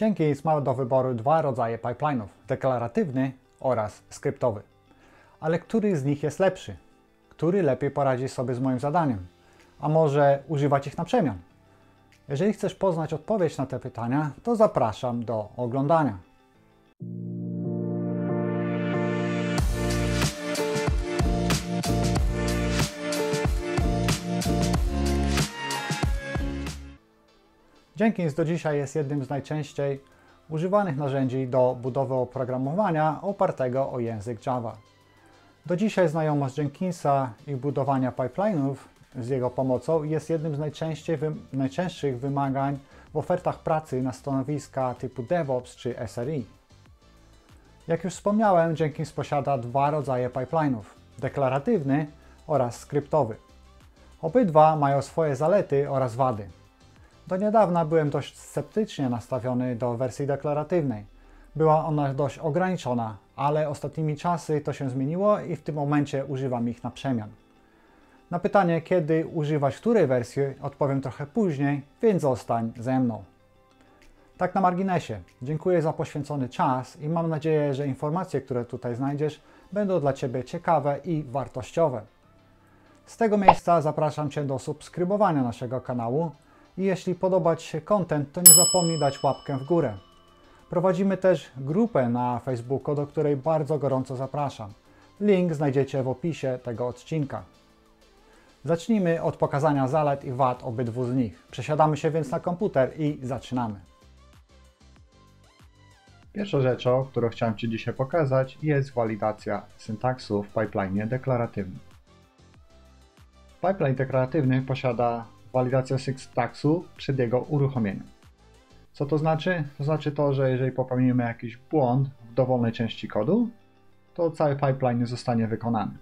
Jenkins ma do wyboru dwa rodzaje pipeline'ów: deklaratywny oraz skryptowy. Ale który z nich jest lepszy? Który lepiej poradzi sobie z moim zadaniem? A może używać ich na przemian? Jeżeli chcesz poznać odpowiedź na te pytania, to zapraszam do oglądania. Jenkins do dzisiaj jest jednym z najczęściej używanych narzędzi do budowy oprogramowania opartego o język Java. Do dzisiaj znajomość Jenkinsa i budowania pipeline'ów z jego pomocą jest jednym z najczęściej, najczęstszych wymagań w ofertach pracy na stanowiska typu DevOps czy SRE. Jak już wspomniałem, Jenkins posiada dwa rodzaje pipeline'ów: deklaratywny oraz skryptowy. Obydwa mają swoje zalety oraz wady. Do niedawna byłem dość sceptycznie nastawiony do wersji deklaratywnej. Była ona dość ograniczona, ale ostatnimi czasy to się zmieniło i w tym momencie używam ich na przemian. Na pytanie, kiedy używać której wersji, odpowiem trochę później, więc zostań ze mną. Tak na marginesie, dziękuję za poświęcony czas i mam nadzieję, że informacje, które tutaj znajdziesz, będą dla Ciebie ciekawe i wartościowe. Z tego miejsca zapraszam Cię do subskrybowania naszego kanału i jeśli podoba Ci się content, to nie zapomnij dać łapkę w górę. Prowadzimy też grupę na Facebooku, do której bardzo gorąco zapraszam. Link znajdziecie w opisie tego odcinka. Zacznijmy od pokazania zalet i wad obydwu z nich. Przesiadamy się więc na komputer i zaczynamy. Pierwszą rzeczą, którą chciałem Ci dzisiaj pokazać, jest walidacja syntaksu w pipeline deklaratywnym. Pipeline deklaratywny posiada walidację syntaksu przed jego uruchomieniem. Co to znaczy? To znaczy to, że jeżeli popełnimy jakiś błąd w dowolnej części kodu, to cały pipeline nie zostanie wykonany.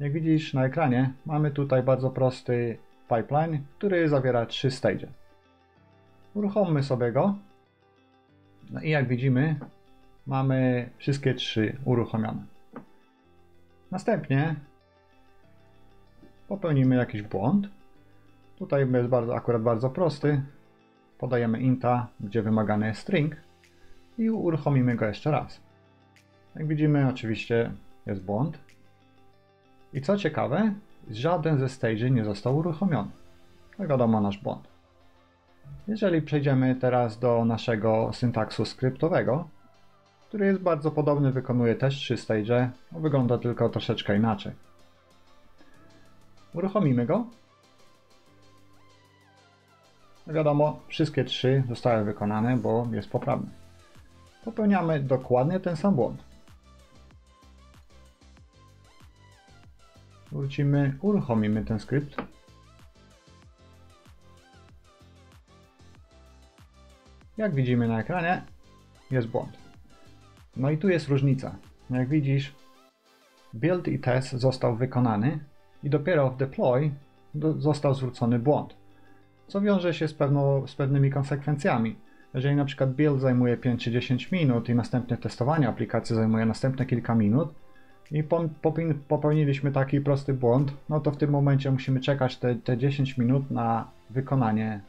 Jak widzisz na ekranie, mamy tutaj bardzo prosty pipeline, który zawiera trzy stage. Uruchommy sobie go. No i jak widzimy, mamy wszystkie trzy uruchomione. Następnie popełnimy jakiś błąd. Tutaj jest bardzo, akurat bardzo prosty. Podajemy inta, gdzie wymagany jest string i uruchomimy go jeszcze raz. Jak widzimy, oczywiście jest błąd. I co ciekawe, żaden ze stage nie został uruchomiony. To wiadomo nasz błąd. Jeżeli przejdziemy teraz do naszego syntaksu skryptowego, który jest bardzo podobny, wykonuje też trzy stage, wygląda tylko troszeczkę inaczej. Uruchomimy go. Wiadomo, wszystkie trzy zostały wykonane, bo jest poprawny. Popełniamy dokładnie ten sam błąd. Wrócimy, uruchomimy ten skrypt. Jak widzimy na ekranie, jest błąd. No i tu jest różnica. Jak widzisz, build i test został wykonany i dopiero w deploy został zwrócony błąd, co wiąże się z, pewno, z pewnymi konsekwencjami. Jeżeli na przykład build zajmuje 5 czy 10 minut i następne testowanie aplikacji zajmuje następne kilka minut, i popełniliśmy taki prosty błąd, no to w tym momencie musimy czekać te, te 10 minut na wykonanie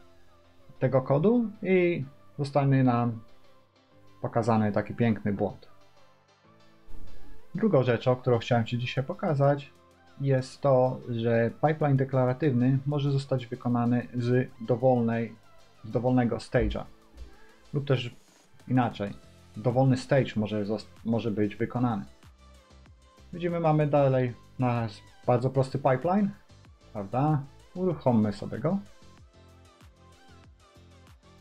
tego kodu i zostanie nam pokazany taki piękny błąd. Drugą rzeczą, którą chciałem Ci dzisiaj pokazać, jest to, że pipeline deklaratywny może zostać wykonany z, dowolnej, z dowolnego stage'a lub też inaczej. Dowolny stage może, może być wykonany. Widzimy, mamy dalej nasz bardzo prosty pipeline, prawda? Uruchommy sobie go.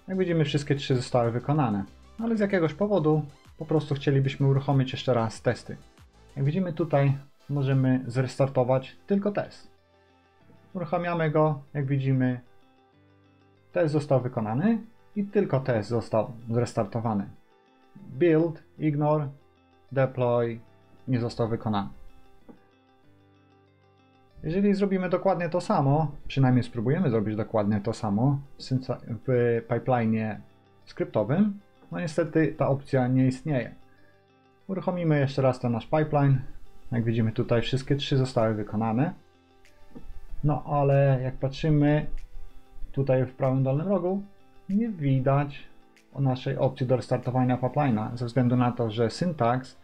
Jak widzimy, wszystkie trzy zostały wykonane, ale z jakiegoś powodu po prostu chcielibyśmy uruchomić jeszcze raz testy. Jak widzimy tutaj, możemy zrestartować tylko test. Uruchamiamy go, jak widzimy, test został wykonany i tylko test został zrestartowany. Build, ignore, deploy, nie został wykonany. Jeżeli zrobimy dokładnie to samo, przynajmniej spróbujemy zrobić dokładnie to samo w pipeline skryptowym, no niestety ta opcja nie istnieje. Uruchomimy jeszcze raz ten nasz pipeline. Jak widzimy tutaj wszystkie trzy zostały wykonane. No ale jak patrzymy tutaj w prawym dolnym rogu, nie widać naszej opcji do restartowania pipeline'a, ze względu na to, że syntax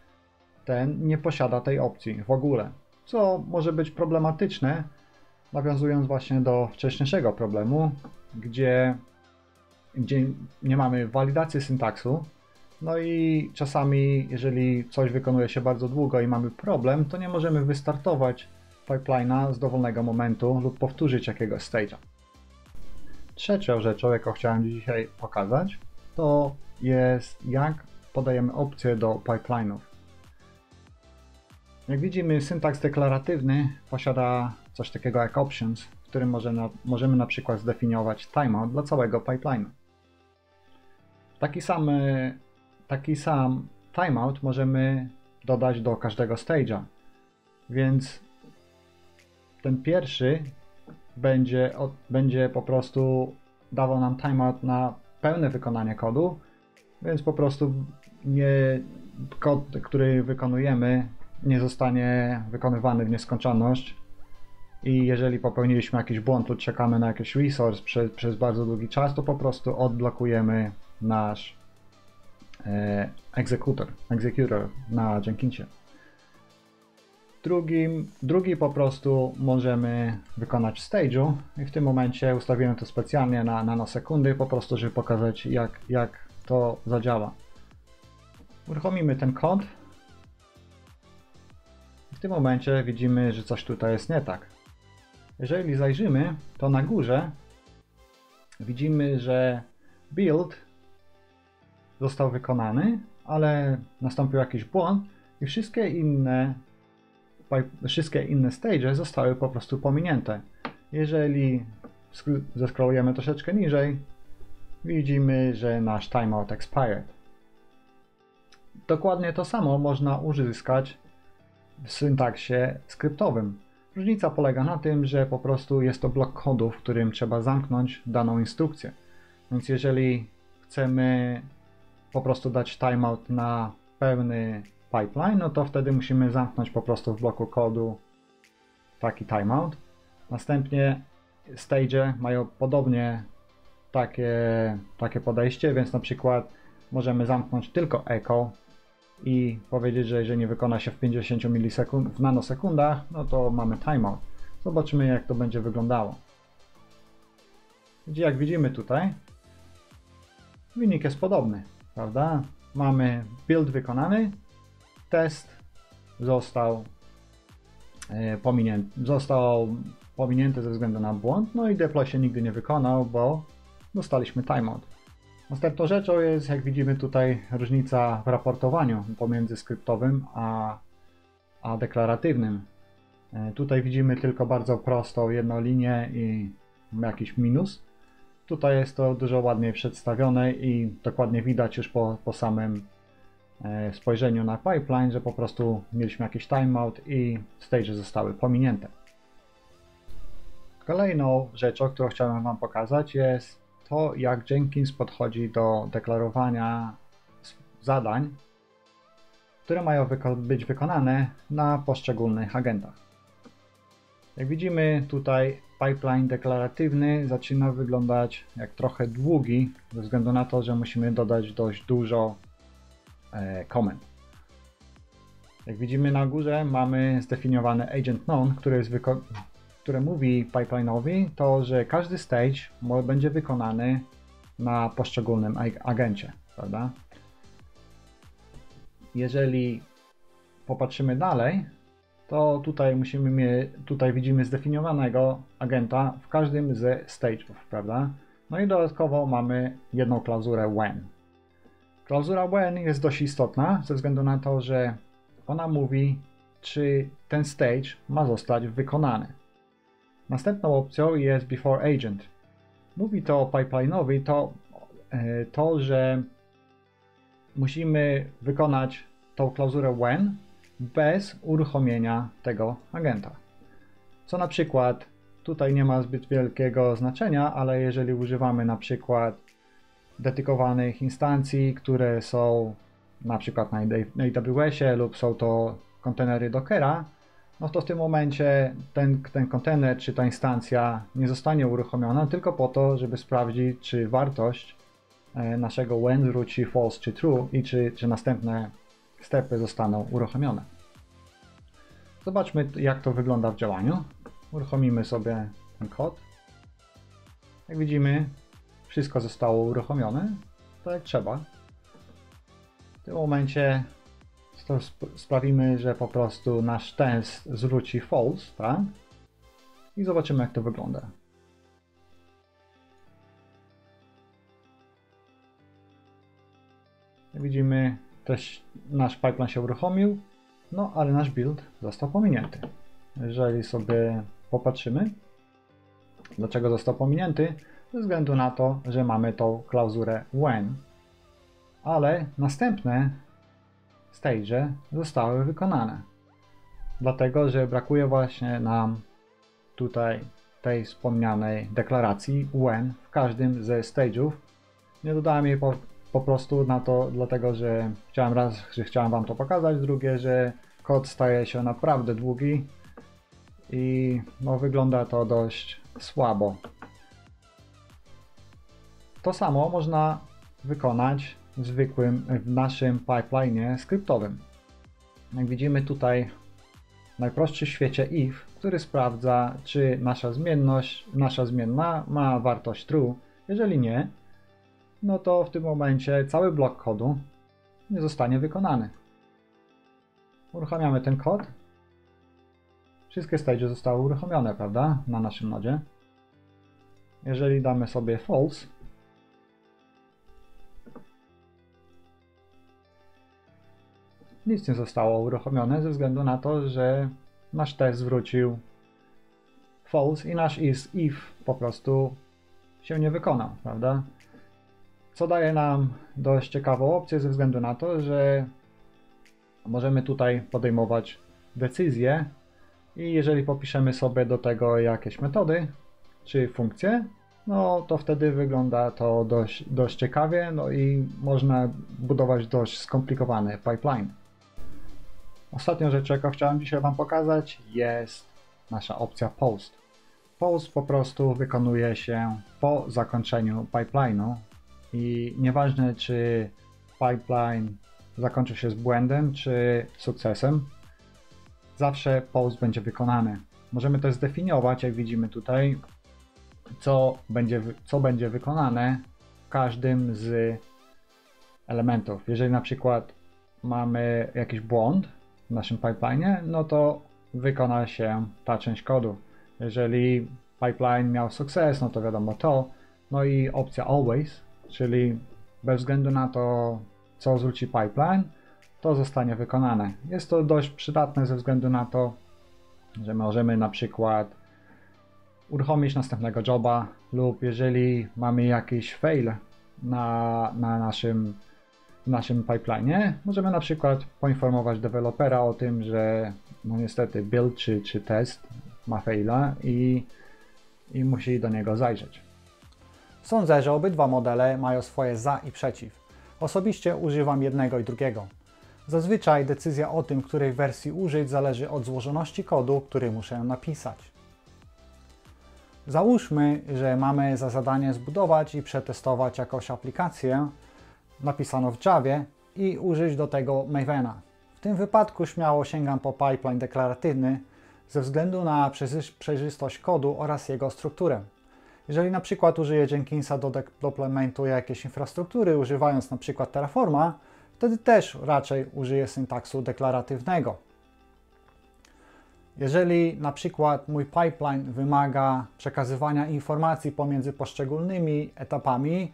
ten nie posiada tej opcji w ogóle, co może być problematyczne, nawiązując właśnie do wcześniejszego problemu, gdzie, gdzie nie mamy walidacji syntaksu, no i czasami, jeżeli coś wykonuje się bardzo długo i mamy problem, to nie możemy wystartować pipeline'a z dowolnego momentu lub powtórzyć jakiegoś stage'a. Trzecią rzeczą, jaką chciałem dzisiaj pokazać, to jest jak podajemy opcje do pipeline'ów. Jak widzimy, syntaks deklaratywny posiada coś takiego jak options, w którym możemy, możemy na przykład zdefiniować timeout dla całego pipeline'u. Taki sam, taki sam timeout możemy dodać do każdego stage'a. Więc ten pierwszy będzie, będzie po prostu dawał nam timeout na pełne wykonanie kodu, więc po prostu nie, kod, który wykonujemy, nie zostanie wykonywany w nieskończoność. I jeżeli popełniliśmy jakiś błąd lub czekamy na jakiś resource przez, przez bardzo długi czas, to po prostu odblokujemy nasz e, executor, executor na Jenkinsie. Drugim, drugi po prostu możemy wykonać w stage'u i w tym momencie ustawiłem to specjalnie na nanosekundy, po prostu żeby pokazać jak, jak to zadziała. Uruchomimy ten kod. W tym momencie widzimy, że coś tutaj jest nie tak. Jeżeli zajrzymy, to na górze widzimy, że build został wykonany, ale nastąpił jakiś błąd i wszystkie inne wszystkie inne stage zostały po prostu pominięte. Jeżeli zeskrolujemy troszeczkę niżej, widzimy, że nasz timeout expired. Dokładnie to samo można uzyskać w syntaksie skryptowym. Różnica polega na tym, że po prostu jest to blok kodu, w którym trzeba zamknąć daną instrukcję. Więc jeżeli chcemy po prostu dać timeout na pełny pipeline, no to wtedy musimy zamknąć po prostu w bloku kodu taki timeout. Następnie stage mają podobnie takie, takie podejście, więc na przykład możemy zamknąć tylko echo i powiedzieć, że jeżeli nie wykona się w 50 milisekund, w nanosekundach, no to mamy timeout. Zobaczymy jak to będzie wyglądało. Jak widzimy tutaj, wynik jest podobny, prawda? Mamy build wykonany, test został e, pominięty, został pominięty ze względu na błąd, no i deploy się nigdy nie wykonał, bo dostaliśmy timeout. Następną rzeczą jest, jak widzimy tutaj, różnica w raportowaniu pomiędzy skryptowym a, a deklaratywnym. E, tutaj widzimy tylko bardzo prostą jedną linię i jakiś minus. Tutaj jest to dużo ładniej przedstawione i dokładnie widać już po, po samym E, spojrzeniu na pipeline, że po prostu mieliśmy jakiś timeout i stage zostały pominięte. Kolejną rzeczą, którą chciałem Wam pokazać jest to, jak Jenkins podchodzi do deklarowania zadań, które mają wyko być wykonane na poszczególnych agentach. Jak widzimy tutaj pipeline deklaratywny zaczyna wyglądać jak trochę długi, ze względu na to, że musimy dodać dość dużo komend. E, Jak widzimy na górze mamy zdefiniowany agent known, który, jest który mówi pipeline'owi to, że każdy stage będzie wykonany na poszczególnym agencie, prawda? Jeżeli popatrzymy dalej, to tutaj musimy mieć, tutaj widzimy zdefiniowanego agenta w każdym ze stage'ów, prawda? No i dodatkowo mamy jedną klauzurę when. Klauzura when jest dość istotna ze względu na to, że ona mówi, czy ten stage ma zostać wykonany. Następną opcją jest before agent. Mówi to pipeline'owi to, e, to, że musimy wykonać tą klauzurę when bez uruchomienia tego agenta. Co na przykład tutaj nie ma zbyt wielkiego znaczenia, ale jeżeli używamy na przykład dedykowanych instancji, które są na przykład na AWS-ie lub są to kontenery Dockera, no to w tym momencie ten, ten kontener czy ta instancja nie zostanie uruchomiona tylko po to, żeby sprawdzić, czy wartość e, naszego when zwróci false czy true i czy, czy następne stepy zostaną uruchomione. Zobaczmy jak to wygląda w działaniu. Uruchomimy sobie ten kod. Jak widzimy wszystko zostało uruchomione tak jak trzeba. W tym momencie sp sprawimy, że po prostu nasz test zwróci false, tak? I zobaczymy jak to wygląda. Jak widzimy, też nasz pipeline się uruchomił, no ale nasz build został pominięty. Jeżeli sobie popatrzymy, dlaczego został pominięty, ze względu na to, że mamy tą klauzurę when, ale następne stage zostały wykonane. Dlatego, że brakuje właśnie nam tutaj tej wspomnianej deklaracji when w każdym ze stage'ów. Nie dodałem jej po, po prostu na to, dlatego że chciałem raz, że chciałem Wam to pokazać, drugie, że kod staje się naprawdę długi i no, wygląda to dość słabo. To samo można wykonać w zwykłym, w naszym pipeline skryptowym. Jak widzimy tutaj najprostszy w świecie if, który sprawdza, czy nasza zmienność, nasza zmienna ma wartość true. Jeżeli nie, no to w tym momencie cały blok kodu nie zostanie wykonany. Uruchamiamy ten kod. Wszystkie stage zostały uruchomione, prawda, na naszym nodzie. Jeżeli damy sobie false, nic nie zostało uruchomione ze względu na to, że nasz test zwrócił false i nasz is if po prostu się nie wykonał, prawda? Co daje nam dość ciekawą opcję ze względu na to, że możemy tutaj podejmować decyzje i jeżeli popiszemy sobie do tego jakieś metody czy funkcje, no to wtedy wygląda to dość, dość ciekawie, no i można budować dość skomplikowany pipeline. Ostatnią rzecz, jaką chciałem dzisiaj Wam pokazać, jest nasza opcja Post. Post po prostu wykonuje się po zakończeniu pipeline'u i nieważne czy pipeline zakończy się z błędem czy sukcesem, zawsze post będzie wykonany. Możemy też zdefiniować, jak widzimy tutaj, co będzie, co będzie wykonane w każdym z elementów. Jeżeli na przykład mamy jakiś błąd, w naszym pipeline, no to wykona się ta część kodu. Jeżeli pipeline miał sukces, no to wiadomo to. No i opcja always, czyli bez względu na to, co zwróci pipeline, to zostanie wykonane. Jest to dość przydatne ze względu na to, że możemy na przykład uruchomić następnego joba lub jeżeli mamy jakiś fail na, na naszym naszym pipeline, możemy na przykład poinformować dewelopera o tym, że no niestety build czy, czy test ma faila i, i musi do niego zajrzeć. Sądzę, że obydwa modele mają swoje za i przeciw. Osobiście używam jednego i drugiego. Zazwyczaj decyzja o tym, której wersji użyć zależy od złożoności kodu, który muszę napisać. Załóżmy, że mamy za zadanie zbudować i przetestować jakąś aplikację, napisano w Javie i użyć do tego Mavena. W tym wypadku śmiało sięgam po pipeline deklaratywny ze względu na przejrzystość kodu oraz jego strukturę. Jeżeli na przykład użyję Jenkinsa do deploymentu jakiejś infrastruktury, używając na przykład Terraforma, wtedy też raczej użyję syntaksu deklaratywnego. Jeżeli na przykład mój pipeline wymaga przekazywania informacji pomiędzy poszczególnymi etapami,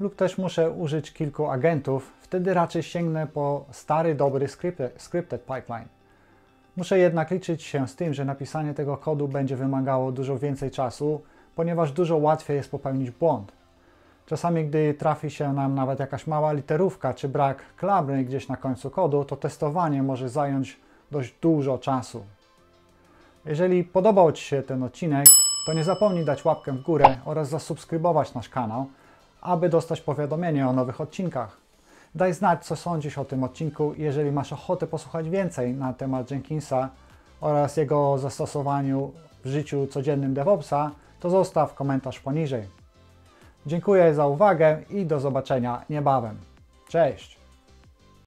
lub też muszę użyć kilku agentów, wtedy raczej sięgnę po stary, dobry scripted, pipeline. Muszę jednak liczyć się z tym, że napisanie tego kodu będzie wymagało dużo więcej czasu, ponieważ dużo łatwiej jest popełnić błąd. Czasami, gdy trafi się nam nawet jakaś mała literówka czy brak klamry gdzieś na końcu kodu, to testowanie może zająć dość dużo czasu. Jeżeli podobał Ci się ten odcinek, to nie zapomnij dać łapkę w górę oraz zasubskrybować nasz kanał, aby dostać powiadomienie o nowych odcinkach. Daj znać, co sądzisz o tym odcinku, jeżeli masz ochotę posłuchać więcej na temat Jenkinsa oraz jego zastosowaniu w życiu codziennym DevOpsa, to zostaw komentarz poniżej. Dziękuję za uwagę i do zobaczenia niebawem. Cześć!